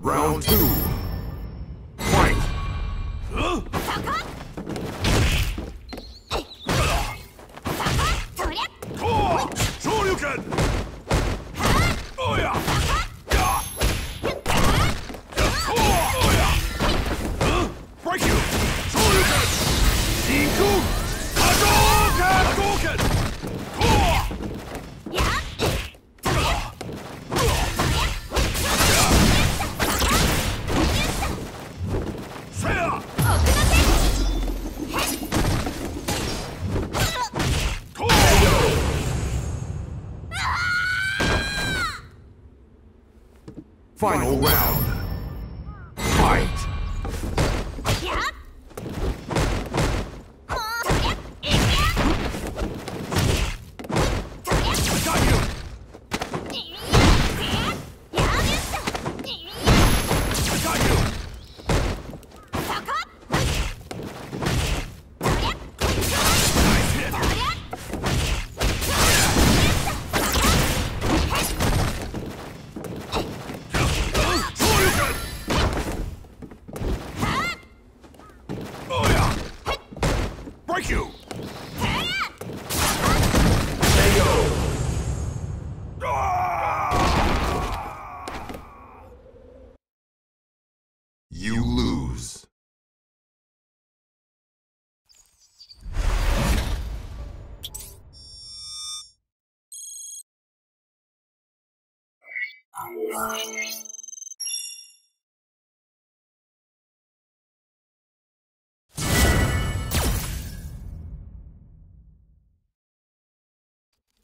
Round two. Final round.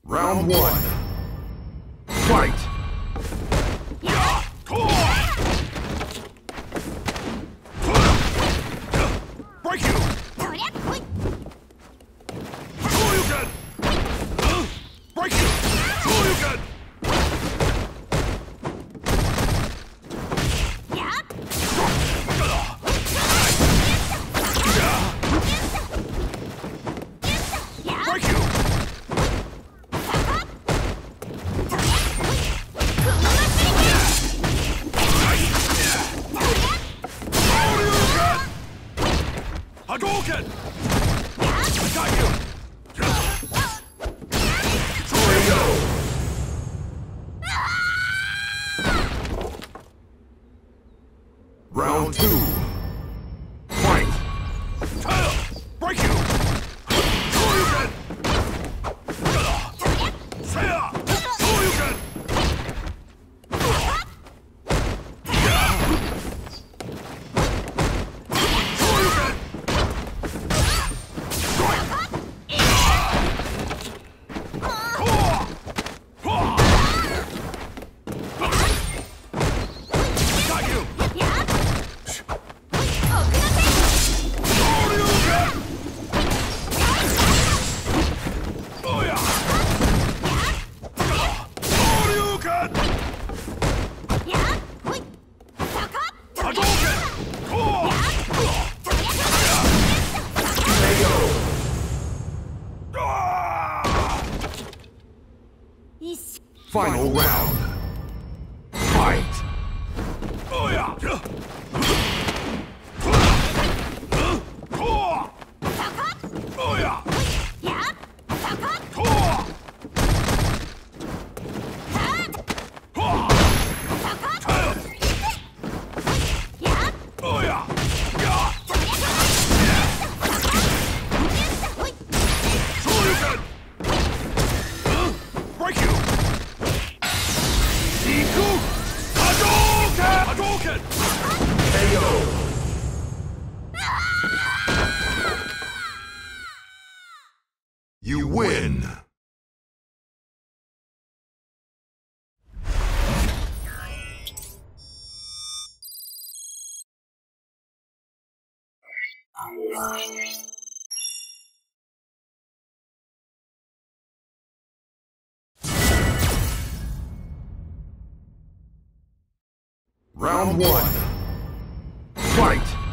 Round one. Fight! Hadouken! I got you! Round two. Fight! Break you! Final round. Round one. Fight!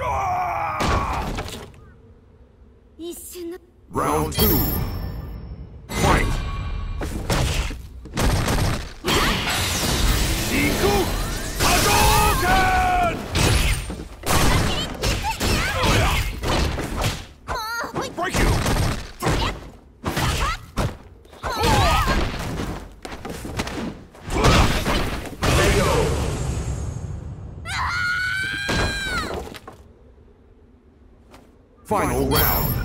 Ah! Round two. Final round.